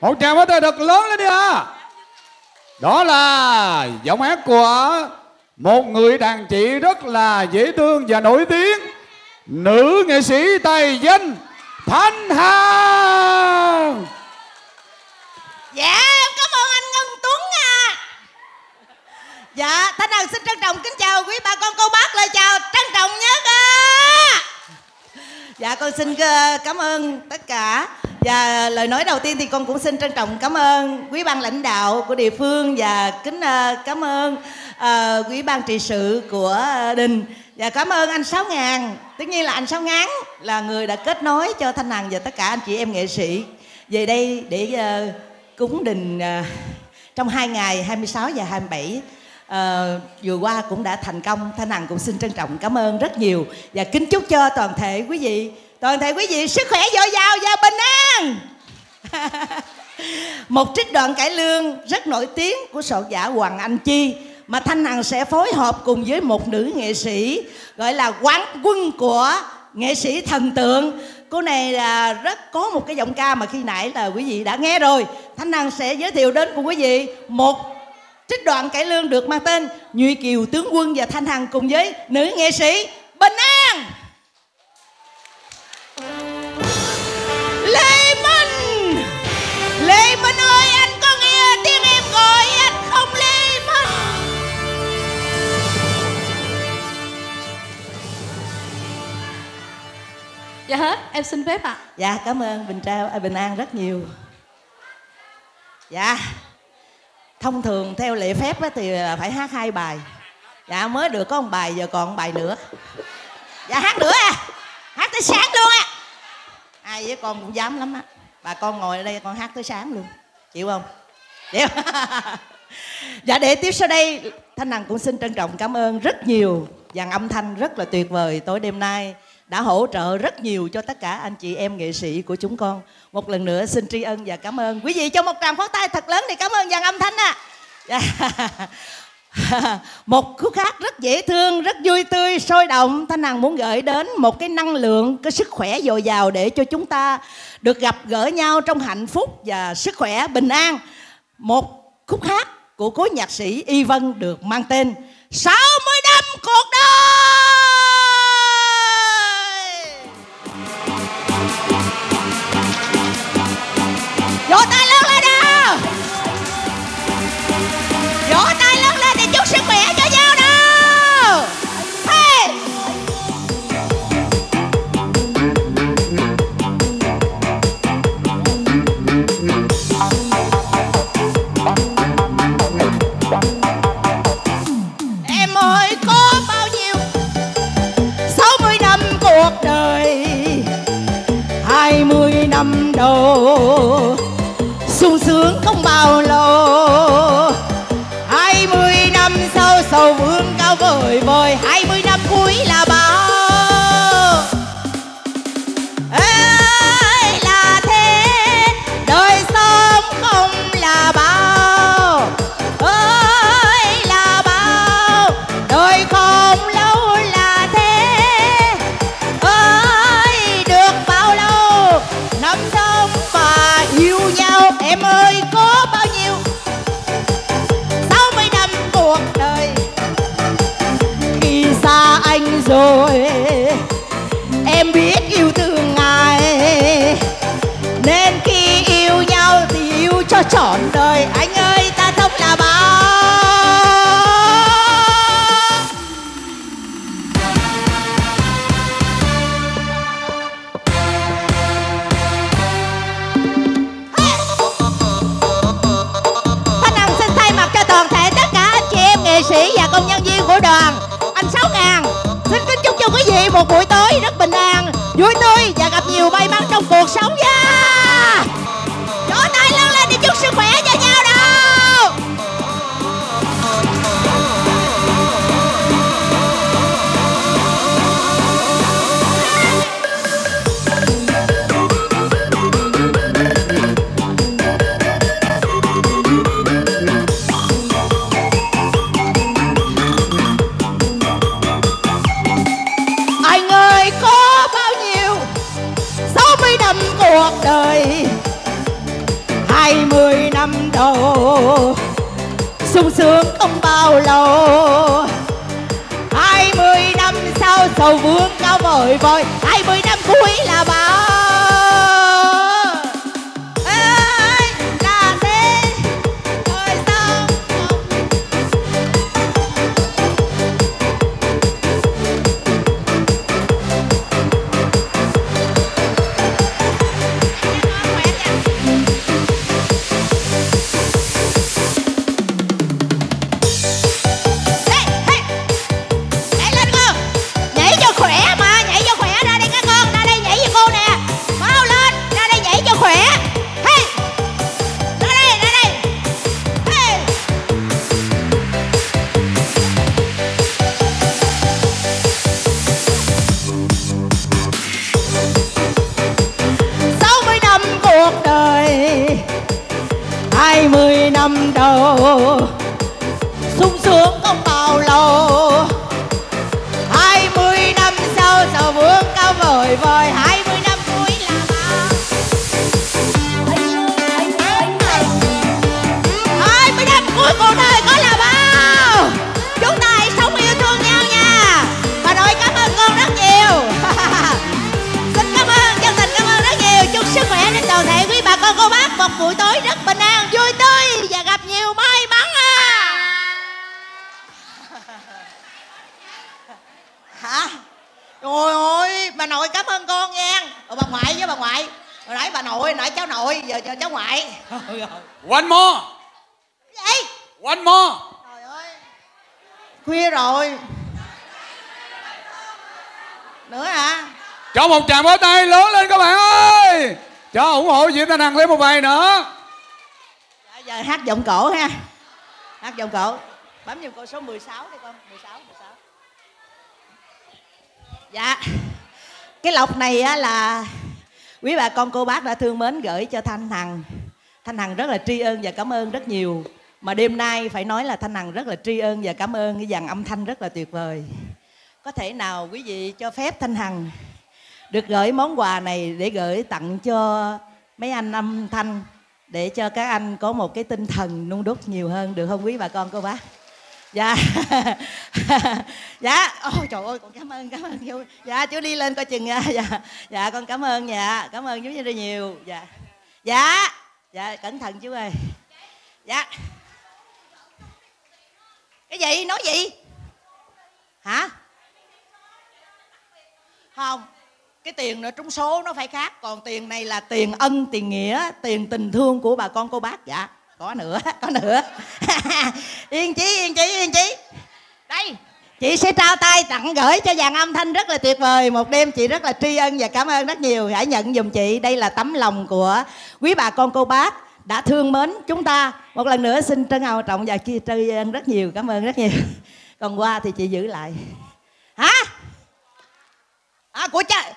một tràng pháo tay thật lớn lên đi à đó là giọng hát của một người đàn chị rất là dễ thương và nổi tiếng, nữ nghệ sĩ tài danh thanh hằng. Dạ em cảm ơn anh ngân tuấn à dạ thanh hằng xin trân trọng kính chào quý bà con, cô bác lời chào trân trọng nhất à dạ con xin ờ, cảm ơn tất cả và lời nói đầu tiên thì con cũng xin trân trọng cảm ơn quý ban lãnh đạo của địa phương và kính ờ, cảm ơn ờ, quý ban trị sự của đình. Và cảm ơn anh Sáu Ngàn. Tất nhiên là anh Sáu Ngán là người đã kết nối cho Thanh Hằng và tất cả anh chị em nghệ sĩ về đây để ờ, cúng đình trong hai ngày 26 và 27 Ờ, vừa qua cũng đã thành công. Thanh Hằng cũng xin trân trọng cảm ơn rất nhiều. Và kính chúc cho toàn thể quý vị toàn thể quý vị, sức khỏe dồi dào và bình an. Một trích đoạn cải lương rất nổi tiếng của sổ giả Hoàng Anh Chi, mà Thanh Hằng sẽ phối hợp cùng với một nữ nghệ sĩ gọi là quán quân của nghệ sĩ thần tượng. Cô này là rất có một cái giọng ca mà khi nãy là quý vị đã nghe rồi. Thanh Hằng sẽ giới thiệu đến cùng quý vị một trích đoạn cải lương được mang tên Nhuy Kiều tướng quân và Thanh Hằng cùng với nữ nghệ sĩ. Dạ hết, em xin phép ạ. Dạ cảm ơn Bình Trao à, Bình An rất nhiều. Dạ. Thông thường theo lệ phép á thì à, phải hát hai bài. Dạ mới được có một bài giờ còn một bài nữa. Dạ hát nữa à. Hát tới sáng luôn á. Ai với con cũng dám lắm á. Bà con ngồi ở đây con hát tới sáng luôn. Chịu không? Chịu. Dạ để tiếp sau đây Thanh Hằng cũng xin trân trọng cảm ơn rất nhiều. Dàn âm thanh rất là tuyệt vời tối đêm nay đã hỗ trợ rất nhiều cho tất cả anh chị em nghệ sĩ của chúng con. Một lần nữa xin tri ân và cảm ơn. Quý vị cho một tràng pháo tay thật lớn để cảm ơn dàn âm thanh ạ. À. một khúc hát rất dễ thương, rất vui tươi, sôi động. Thanh hằng muốn gửi đến một cái năng lượng, cái sức khỏe dồi dào để cho chúng ta được gặp gỡ nhau trong hạnh phúc và sức khỏe bình an. Một khúc hát của cố nhạc sĩ y vân được mang tên 60 năm cuộc đời! Năm sau sầu vương cao vời vời 20 năm cuối là ba trọn đời anh ơi ta không là bao. Thanh buổi mươi năm đầu. Sung sướng không bao lâu. Hai mươi năm sau, sầu vướng cao vời vời bà nội cảm ơn con nha. Ủa, bà ngoại với bà ngoại. Hồi nãy bà nội nãy cháu nội giờ, giờ cháu ngoại. One more. Vậy One more. Trời ơi. Khuya rồi. Nữa hả? Cho một tràng vỗ tay lớn lên các bạn ơi. Cho ủng hộ Diệp Thanh Hằng thêm một bài nữa. Dạ, giờ hát giọng cổ ha. Hát giọng cổ. Bấm giùm cô số 16 đi con. 16 16 dạ cái lọc này á là quý bà con cô bác đã thương mến gửi cho thanh hằng. Thanh hằng rất là tri ân và cảm ơn rất nhiều. Mà đêm nay phải nói là thanh hằng rất là tri ân và cảm ơn cái dàn âm thanh rất là tuyệt vời. Có thể nào quý vị cho phép thanh hằng được gửi món quà này để gửi tặng cho mấy anh âm thanh để cho các anh có một cái tinh thần nung đúc nhiều hơn được không quý bà con cô bác? Dạ. Dạ. Ôi, trời ơi, con cảm ơn cảm ơn. Chú dạ chú đi lên coi chừng nha. Dạ. Dạ con cảm ơn dạ cảm ơn chú rất nhiều. Dạ. Dạ. Dạ cẩn thận chú ơi. Dạ. Cái gì? Nói gì? Hả? Không. Cái tiền nó trúng số nó phải khác. Còn tiền này là tiền ân, tiền nghĩa, tiền tình thương của bà con cô bác. Dạ có nữa có nữa. Yên chí yên chí yên chí. Đây. Chị sẽ trao tay tặng gửi cho dàn âm thanh rất là tuyệt vời. Một đêm chị rất là tri ân và cảm ơn rất nhiều. Hãy nhận dùm chị. Đây là tấm lòng của quý bà con cô bác đã thương mến chúng ta. Một lần nữa xin trân hào trọng và chia tri ân rất nhiều. Cảm ơn rất nhiều. Còn qua thì chị giữ lại. Hả? À của cha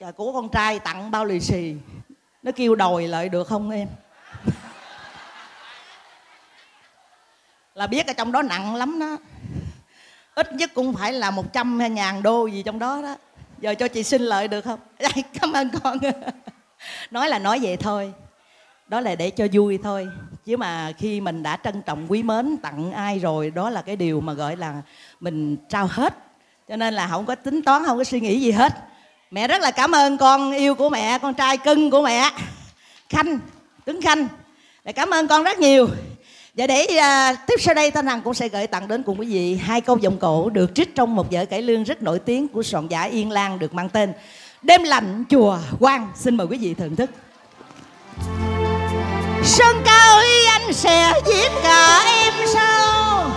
Trời, của con trai tặng bao lì xì. Nó kêu đòi lại được không em là biết ở trong đó nặng lắm đó. Ít nhất cũng phải là một trăm hay ngàn đô gì trong đó đó. Giờ cho chị xin lợi được không? Đây dạ, cảm ơn con. Nói là nói vậy thôi. Đó là để cho vui thôi. Chứ mà khi mình đã trân trọng quý mến tặng ai rồi, đó là cái điều mà gọi là mình trao hết. Cho nên là không có tính toán, không có suy nghĩ gì hết. Mẹ rất là cảm ơn con yêu của mẹ, con trai cưng của mẹ. Khanh tuấn khanh. Để cảm ơn con rất nhiều và để uh, tiếp sau đây thanh hằng cũng sẽ gửi tặng đến cùng quý vị hai câu giọng cổ được trích trong một vở cải lương rất nổi tiếng của soạn giả yên lan được mang tên đêm lạnh chùa quan xin mời quý vị thưởng thức. Sơn cao ý anh sẽ giết cả em sao?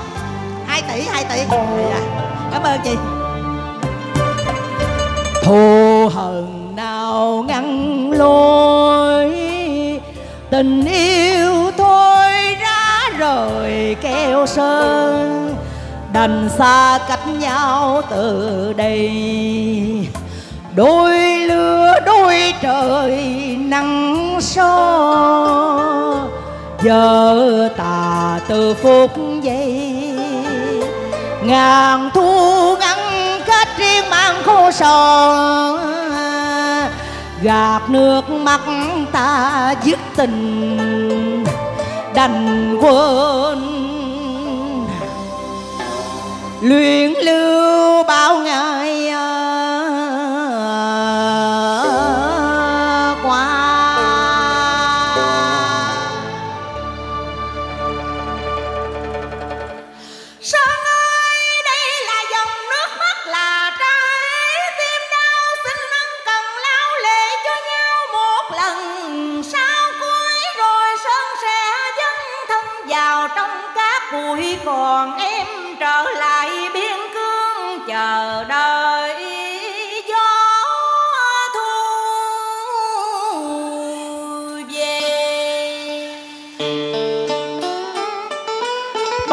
Hai tỷ hai tỷ. Cảm ơn chị. Thù hận nào ngăn lối tình yêu trời keo sơn, đành xa cách nhau từ đây. Đôi lứa đôi trời nắng so giờ tà từ phút giây. Ngàn thu ngăn kết riêng mang khô sòn gạt nước mắt ta dứt tình đành quên luyện lưu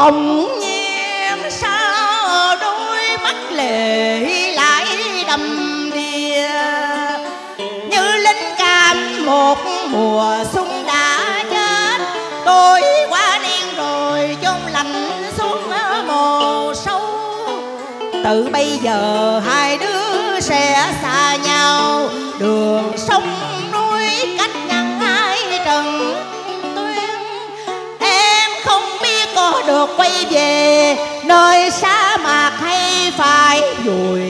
bỗng nhiên sao đôi mắt lệ lại đầm đìa? Như lính cảm một mùa xuân đã chết, tôi qua niên rồi chôn lạnh xuống mồ sâu. Từ bây giờ hai đứa sẽ nơi sa mạc hay phải vùi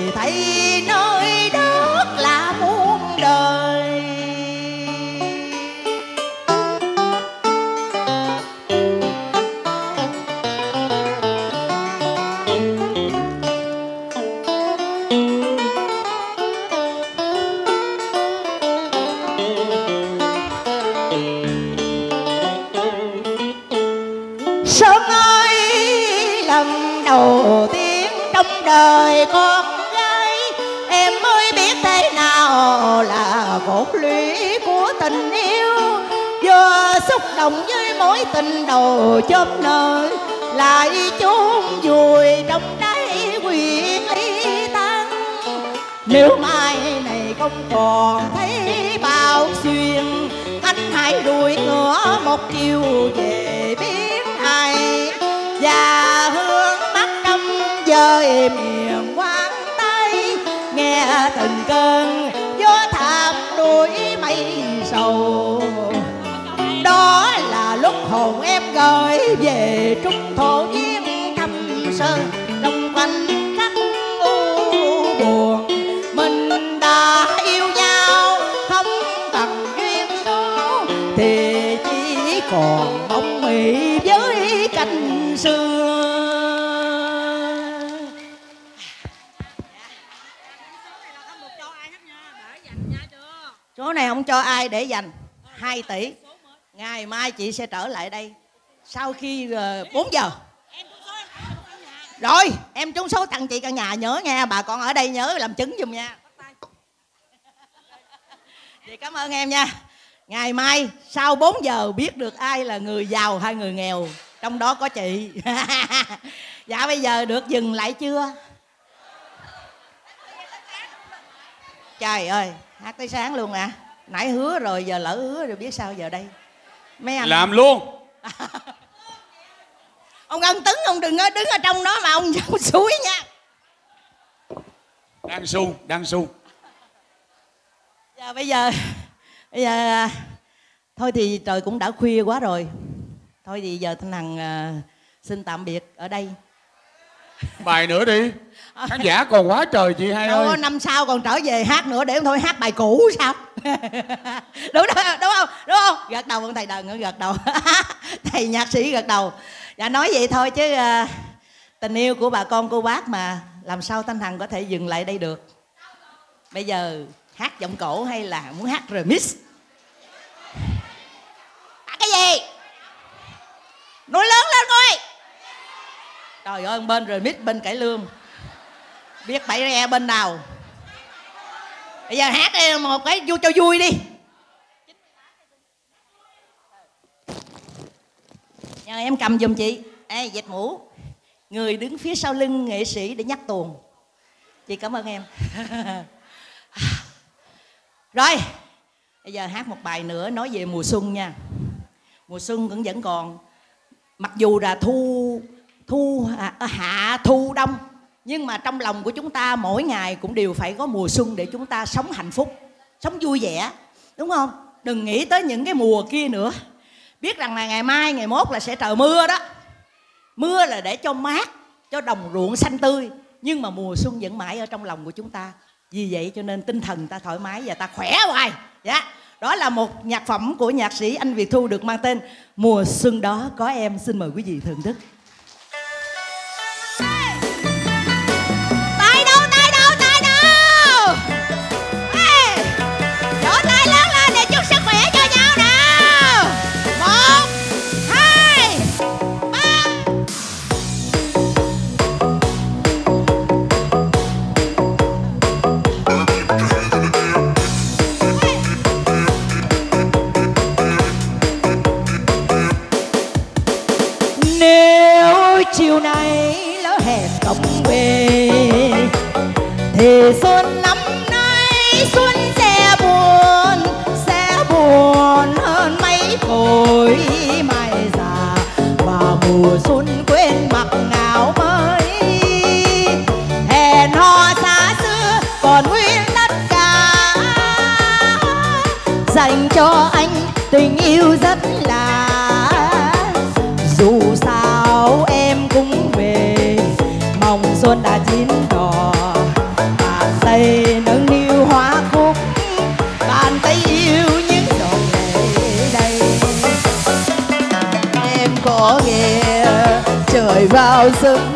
xúc động với mối tình đầu chớp nở Lại chôn vùi trong đáy quyền y tăng. Nếu mai này không còn thấy bao xuyên, Anh hãy đuổi ngựa một chiều về biến hay. Và hướng mắt năm dời miền quang tây, Nghe từng cơn gió thảm đuổi mây sầu hồn em gửi về trung thổ viên thâm sơn đồng quanh các u buồn, mình đã yêu nhau không cần duyên số. Thì chỉ còn bóng mị với cành xưa. Số này không cho ai để dành. 2 tỷ ngày mai chị sẽ trở lại đây. Sau khi ờ, uh, 4 giờ. Rồi em trúng số tặng chị căn nhà nhớ nghe bà con ở đây nhớ làm chứng giùm nha. Chị cảm ơn em nha. Ngày mai sau 4 giờ biết được ai là người giàu hay người nghèo trong đó có chị. Dạ bây giờ được dừng lại chưa? Trời ơi hát tới sáng luôn à. Nãy hứa rồi giờ lỡ hứa rồi biết sao giờ đây mấy anh làm luôn. Ông ân tứng ông đừng có đứng ở trong đó mà ông ông suối nha. Đang su đang su. Giờ bây giờ bây giờ à, thôi thì trời cũng đã khuya quá rồi. Thôi thì giờ thanh hằng à, xin tạm biệt ở đây. Bài nữa đi. Khán giả còn quá trời chị hai đâu ơi. năm sau còn trở về hát nữa để thôi hát bài cũ sao đúng đó, đúng không? Đúng không? Gật đầu ông thầy đần gật đầu. Thầy nhạc sĩ gật đầu. Dạ nói vậy thôi chứ uh, tình yêu của bà con cô bác mà làm sao thanh hằng có thể dừng lại đây được? Bây giờ hát giọng cổ hay là muốn hát remix? À, cái gì? Nói lớn lên coi. Trời ơi bên remix bên cải lương. Biết bảy re bên nào? Bây giờ hát đi một cái vui cho vui đi. Nhờ em cầm giùm chị. Ê dệt mũ. Người đứng phía sau lưng nghệ sĩ để nhắc tuồng. Chị cảm ơn em. Rồi bây giờ hát một bài nữa nói về mùa xuân nha. Mùa xuân cũng vẫn còn. Mặc dù là thu thu hạ, hạ thu đông nhưng mà trong lòng của chúng ta mỗi ngày cũng đều phải có mùa xuân để chúng ta sống hạnh phúc, sống vui vẻ, đúng không? Đừng nghĩ tới những cái mùa kia nữa. Biết rằng là ngày mai, ngày mốt là sẽ trời mưa đó. Mưa là để cho mát, cho đồng ruộng xanh tươi. Nhưng mà mùa xuân vẫn mãi ở trong lòng của chúng ta. Vì vậy cho nên tinh thần ta thoải mái và ta khỏe hoài. Dạ. Đó là một nhạc phẩm của nhạc sĩ anh Việt Thu được mang tên Mùa xuân đó. Có em, xin mời quý vị thưởng thức. Mới mai già, Và mùa xuân quên mặc áo mới. Hẹn hò xa xưa, còn nguyên tất cả. Dành cho anh tình yêu rất trời vào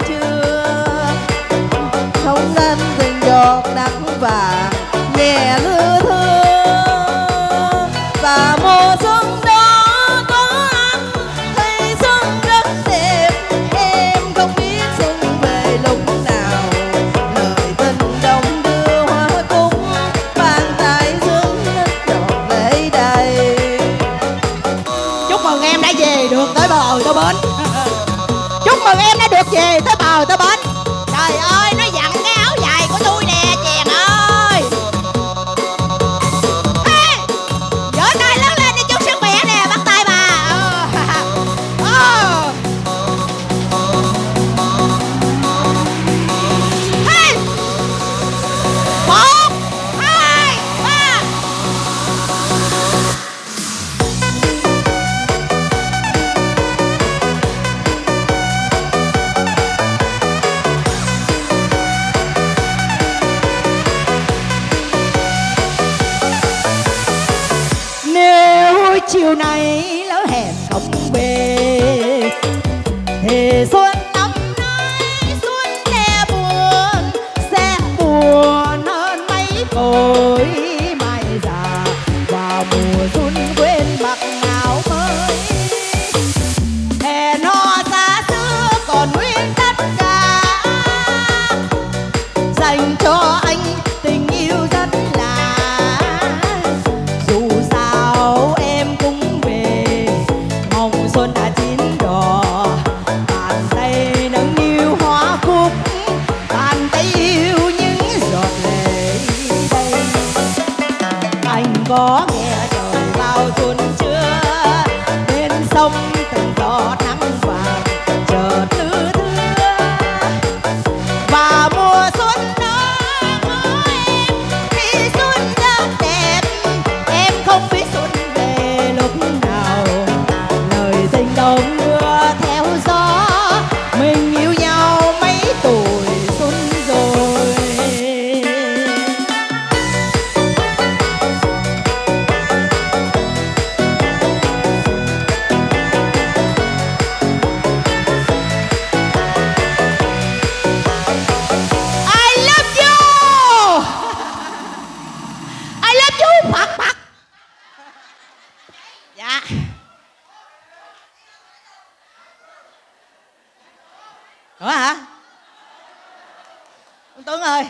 Ủa hả? Ông Tuấn ơi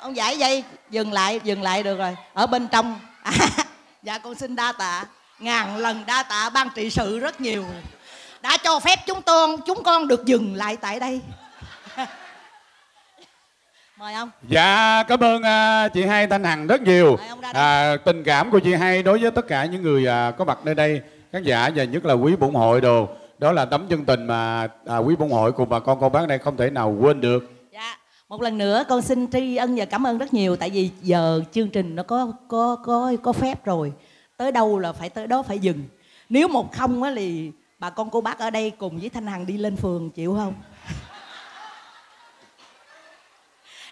Ông giải dây Dừng lại Dừng lại được rồi. Ở bên trong. À, Dạ con xin đa tạ. Ngàn lần đa tạ ban trị sự rất nhiều. Đã cho phép chúng tôi Chúng con được dừng lại tại đây. Mời ông. Dạ cảm ơn à, chị hai Thanh Hằng rất nhiều. À, Tình cảm của chị hai đối với tất cả những người à, có mặt nơi đây Khán giả và nhất là quý bổn hội đồ Đó là tấm chân tình mà à, quý bổn hội cùng bà con cô bác đây không thể nào quên được. Dạ, một lần nữa con xin tri ân và cảm ơn rất nhiều tại vì giờ chương trình nó có có có có phép rồi. tới đâu là phải tới đó phải dừng. Nếu một không á thì bà con cô bác ở đây cùng với thanh hằng đi lên phường chịu không?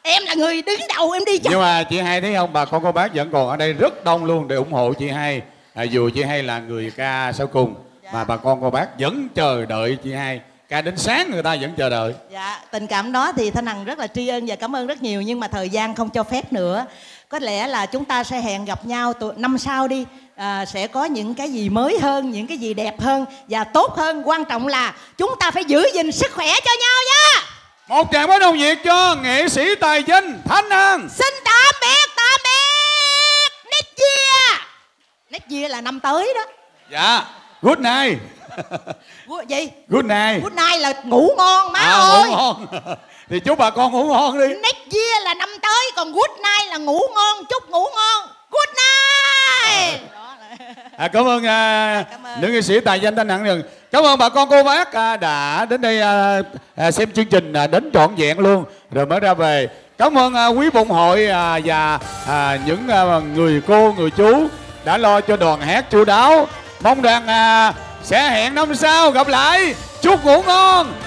Em là người đứng đầu em đi cho. Nhưng mà chị hai thấy không? Bà con cô bác vẫn còn ở đây rất đông luôn để ủng hộ chị hai à, dù chị hai là người ca sau cùng Dạ. mà bà con cô bác vẫn chờ đợi chị hai. Ca đến sáng người ta vẫn chờ đợi. Dạ tình cảm đó thì thanh hằng rất là tri ân và cảm ơn rất nhiều nhưng mà thời gian không cho phép nữa. Có lẽ là chúng ta sẽ hẹn gặp nhau năm sau đi. À, sẽ có những cái gì mới hơn những cái gì đẹp hơn và tốt hơn. Quan trọng là chúng ta phải giữ gìn sức khỏe cho nhau nha một tràng bánh nồng nhiệt cho nghệ sĩ tài danh thanh hằng. Xin tạm biệt tạm biệt. Next year next year là năm tới đó. Dạ good night Gu- gì good night good night là ngủ ngon má à, ơi ngủ ngon thì chúc bà con ngủ ngon đi next year là năm tới còn good night là ngủ ngon chúc ngủ ngon good night À, cảm ơn à, Cảm ơn. nữ nghệ sĩ tài danh Thanh Hằng Rừng. Cảm ơn bà con cô bác à, đã đến đây à, à, xem chương trình à, đến trọn vẹn luôn rồi mới ra về. Cảm ơn à, quý bụng hội à, và à, những à, người cô người chú đã lo cho đoàn hát chu đáo. Mong rằng à, sẽ hẹn năm sau gặp lại. Chúc ngủ ngon.